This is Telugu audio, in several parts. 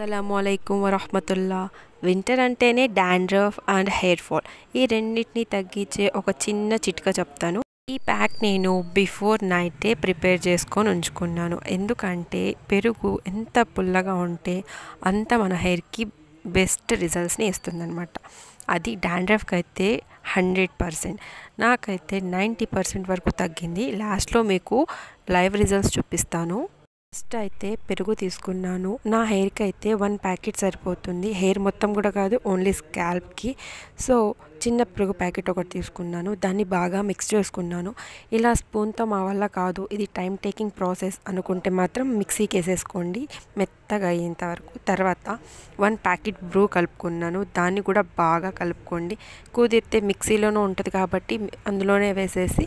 అస్సలం అయికం వరహమతుల్లా. వింటర్ అంటేనే డాండ్రఫ్ అండ్ హెయిర్ ఫాల్. ఈ రెండింటిని తగ్గించే ఒక చిన్న చిట్కా చెప్తాను. ఈ ప్యాక్ నేను బిఫోర్ నైటే ప్రిపేర్ చేసుకొని ఉంచుకున్నాను. ఎందుకంటే పెరుగు ఎంత పుల్లగా ఉంటే అంత మన హెయిర్కి బెస్ట్ రిజల్ట్స్ని ఇస్తుందన్నమాట. అది డాండ్రఫ్కి అయితే హండ్రెడ్ పర్సెంట్. నాకైతే నైంటీ పర్సెంట్ వరకు తగ్గింది. లాస్ట్లో మీకు లైవ్ రిజల్ట్స్ చూపిస్తాను. ఫస్ట్ అయితే పెరుగు తీసుకున్నాను. నా హెయిర్కి అయితే వన్ ప్యాకెట్ సరిపోతుంది. హెయిర్ మొత్తం కూడా కాదు ఓన్లీ స్కాల్ప్కి సో చిన్న పెరుగు ప్యాకెట్ ఒకటి తీసుకున్నాను. దాన్ని బాగా మిక్స్ చేసుకున్నాను. ఇలా స్పూన్తో మా వల్ల కాదు. ఇది టైం టేకింగ్ ప్రాసెస్ అనుకుంటే మాత్రం మిక్సీకి వేసేసుకోండి. మెత్తగా అయ్యేంత వరకు. తర్వాత వన్ ప్యాకెట్ బ్రూ కలుపుకున్నాను. దాన్ని కూడా బాగా కలుపుకోండి. కుదిరితే మిక్సీలోనూ ఉంటుంది కాబట్టి అందులోనే వేసేసి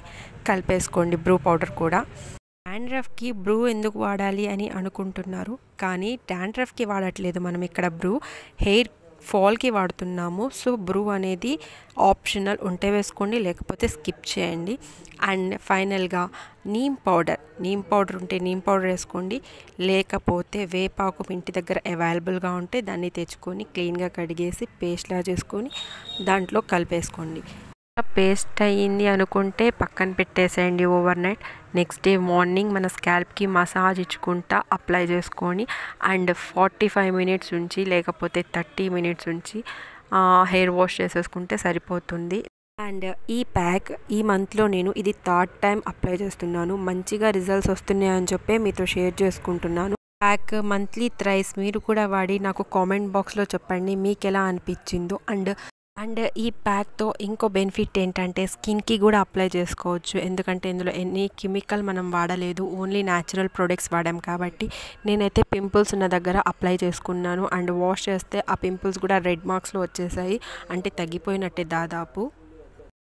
కలిపేసుకోండి. బ్రూ పౌడర్ కూడా. డాండ్రఫ్కి బ్రూ ఎందుకు వాడాలి అని అనుకుంటున్నారు. కానీ డాండ్రఫ్కి వాడట్లేదు. మనం ఇక్కడ బ్రూ హెయిర్ ఫాల్కి వాడుతున్నాము. సో బ్రూ అనేది ఆప్షనల్ ఉంటే వేసుకోండి లేకపోతే స్కిప్ చేయండి. అండ్ ఫైనల్గా నీమ్ పౌడర్. నీమ్ పౌడర్ ఉంటే నీమ్ పౌడర్ వేసుకోండి. లేకపోతే వేపాకు ఇంటి దగ్గర అవైలబుల్గా ఉంటే దాన్ని తెచ్చుకొని క్లీన్గా కడిగేసి పేస్ట్లా చేసుకొని దాంట్లో కలిపేసుకోండి. పేస్ట్ అయ్యింది అనుకుంటే పక్కన పెట్టేసేయండి overnight. Next day morning మన స్కాల్ప్కి మసాజ్ ఇచ్చుకుంటా అప్లై చేసుకొని అండ్ ఫార్టీ ఫైవ్ మినిట్స్ ఉంచి లేకపోతే థర్టీ మినిట్స్ ఉంచి హెయిర్ వాష్ చేసేసుకుంటే సరిపోతుంది. అండ్ ఈ ప్యాక్ ఈ మంత్లో నేను ఇది థర్డ్ టైం అప్లై చేస్తున్నాను. మంచిగా రిజల్ట్స్ వస్తున్నాయని చెప్పి మీతో షేర్ చేసుకుంటున్నాను. ప్యాక్ మంత్లీ థ్రైస్ మీరు కూడా వాడి నాకు కామెంట్ బాక్స్లో చెప్పండి మీకు ఎలా అనిపించిందో. అండ్ అండ్ ఈ ప్యాక్తో ఇంకో బెనిఫిట్ ఏంటంటే స్కిన్కి కూడా అప్లై చేసుకోవచ్చు. ఎందుకంటే ఇందులో ఎన్ని కెమికల్ మనం వాడలేదు ఓన్లీ న్యాచురల్ ప్రొడక్ట్స్ వాడాం కాబట్టి నేనైతే పింపుల్స్ ఉన్న దగ్గర అప్లై చేసుకున్నాను. అండ్ వాష్ చేస్తే ఆ పింపుల్స్ కూడా రెడ్ మార్క్స్లో వచ్చేసాయి. అంటే తగ్గిపోయినట్టే దాదాపు.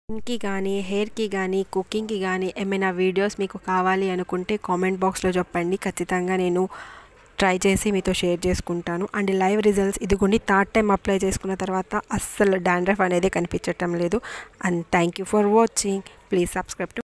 స్కిన్కి కానీ హెయిర్కి కానీ కుకింగ్కి కానీ ఏమైనా వీడియోస్ మీకు కావాలి అనుకుంటే కామెంట్ బాక్స్లో చెప్పండి. ఖచ్చితంగా నేను ట్రై చేసి మీతో షేర్ చేసుకుంటాను. అండ్ లైవ్ రిజల్ట్స్ ఇదిగోండి థర్డ్ టైం అప్లై చేసుకున్న తర్వాత అస్సలు డాండ్రఫ్ అనేది కనిపించటం లేదు. And thank you for watching. Please subscribe to